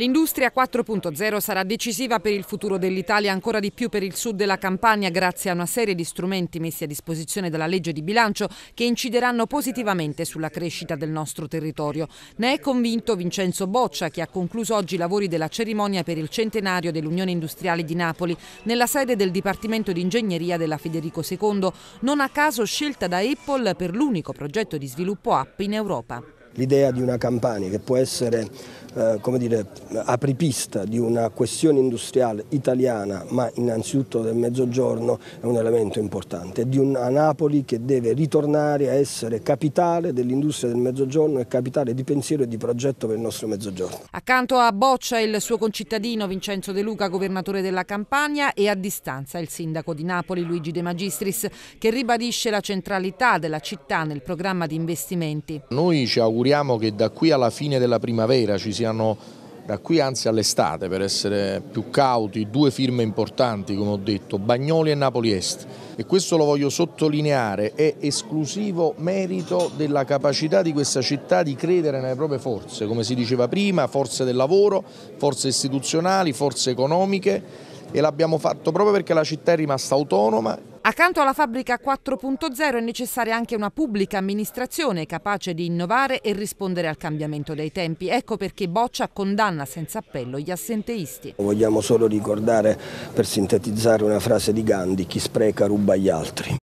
L'industria 4.0 sarà decisiva per il futuro dell'Italia, ancora di più per il sud della Campania, grazie a una serie di strumenti messi a disposizione dalla legge di bilancio che incideranno positivamente sulla crescita del nostro territorio. Ne è convinto Vincenzo Boccia, che ha concluso oggi i lavori della cerimonia per il centenario dell'Unione Industriale di Napoli, nella sede del Dipartimento di Ingegneria della Federico II, non a caso scelta da Apple per l'unico progetto di sviluppo app in Europa. L'idea di una Campania che può essere eh, come dire, apripista di una questione industriale italiana, ma innanzitutto del Mezzogiorno, è un elemento importante. Di una Napoli che deve ritornare a essere capitale dell'industria del Mezzogiorno e capitale di pensiero e di progetto per il nostro Mezzogiorno. Accanto a Boccia il suo concittadino Vincenzo De Luca, governatore della Campania, e a distanza il sindaco di Napoli Luigi De Magistris, che ribadisce la centralità della città nel programma di investimenti. Noi ci auguriamo che da qui alla fine della primavera ci siano da qui anzi all'estate per essere più cauti due firme importanti come ho detto Bagnoli e Napoli Est. E questo lo voglio sottolineare è esclusivo merito della capacità di questa città di credere nelle proprie forze come si diceva prima forze del lavoro, forze istituzionali, forze economiche e l'abbiamo fatto proprio perché la città è rimasta autonoma Accanto alla fabbrica 4.0 è necessaria anche una pubblica amministrazione capace di innovare e rispondere al cambiamento dei tempi. Ecco perché Boccia condanna senza appello gli assenteisti. Vogliamo solo ricordare, per sintetizzare una frase di Gandhi, chi spreca ruba agli altri.